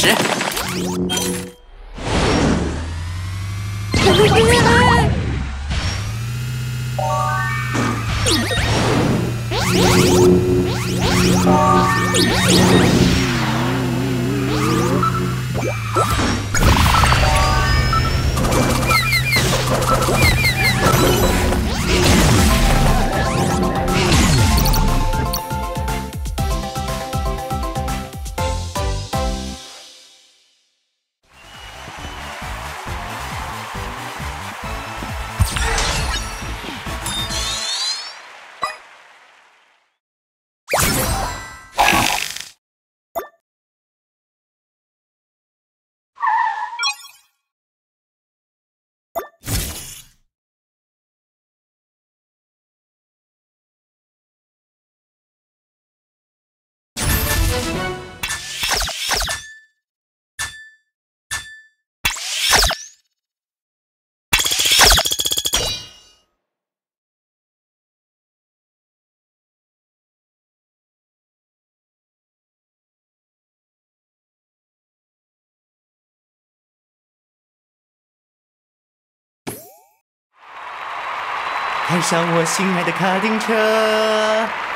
放开上我心爱的卡丁车。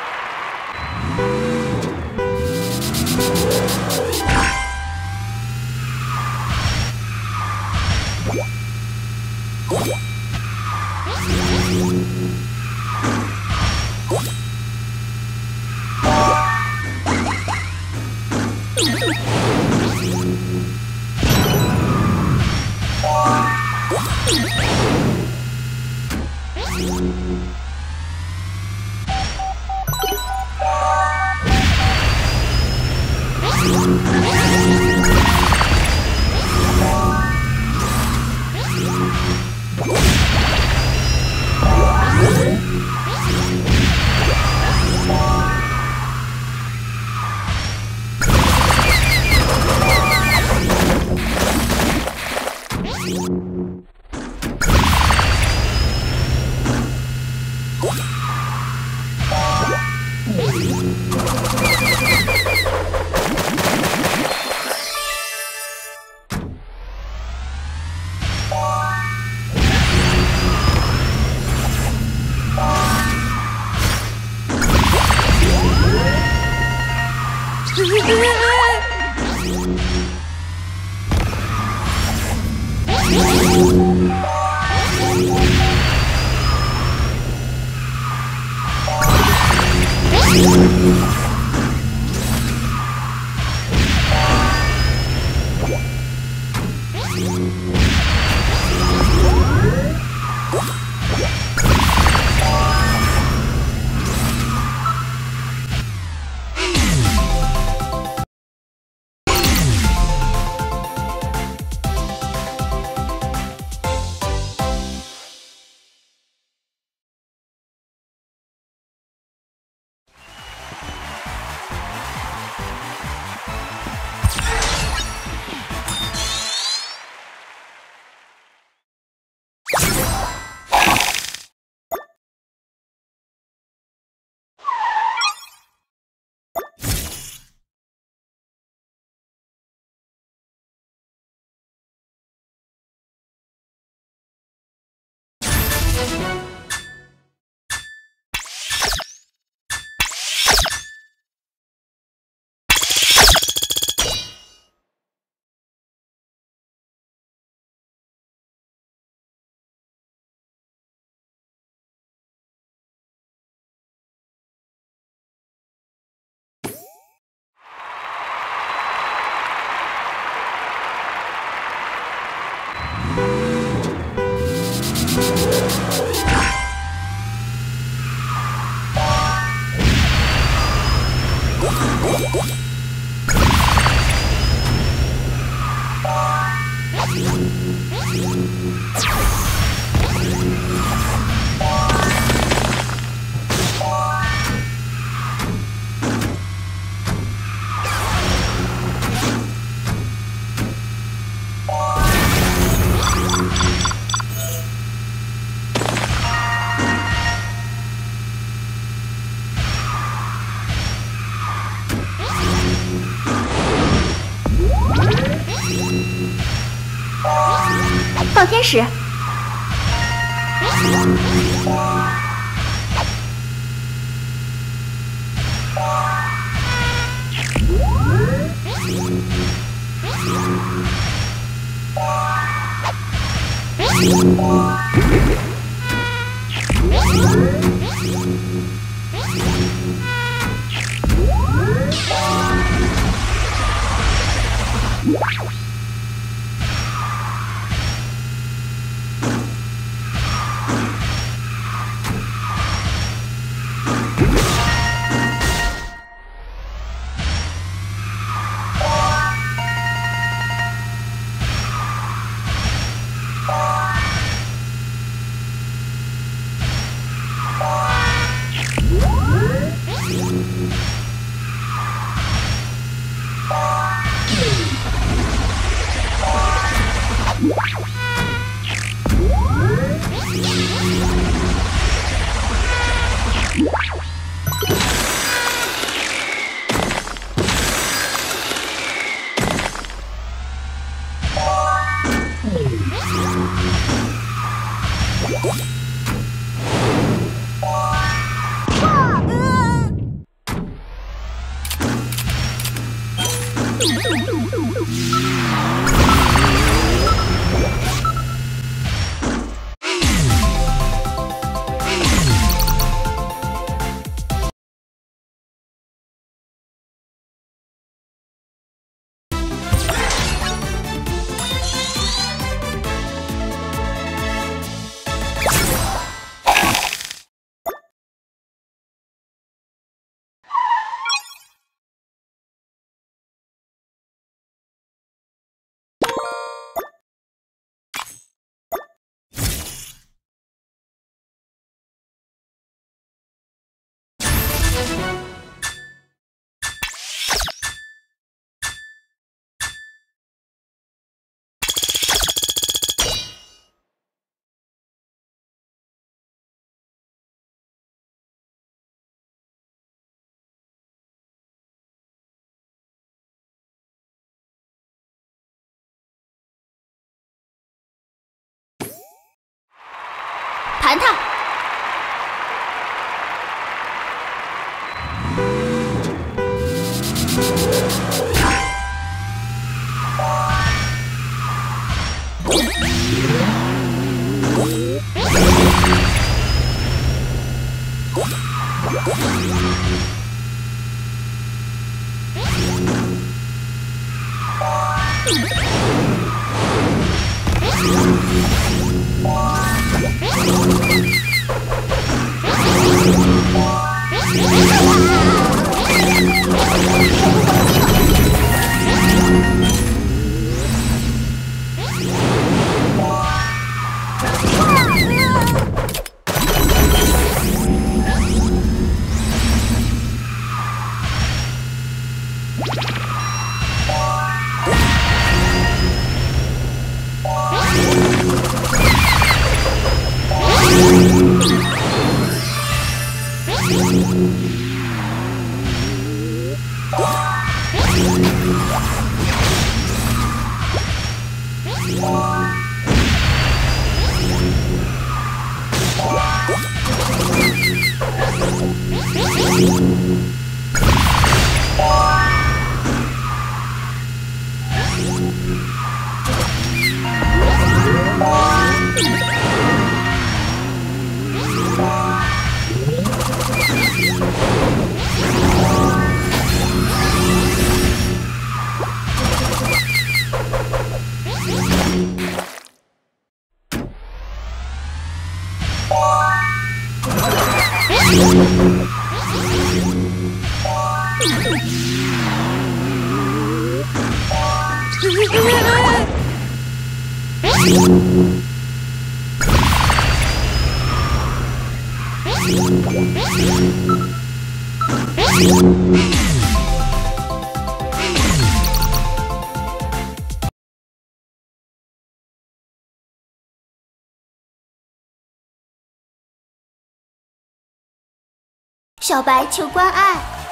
you Thank you. Thank you. 放天使。盘他！Thank you. 小白求关爱。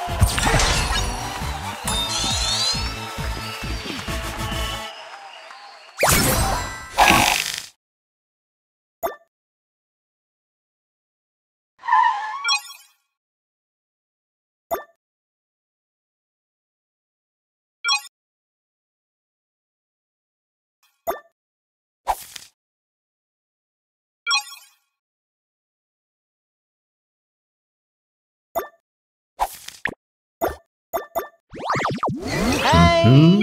Hmm.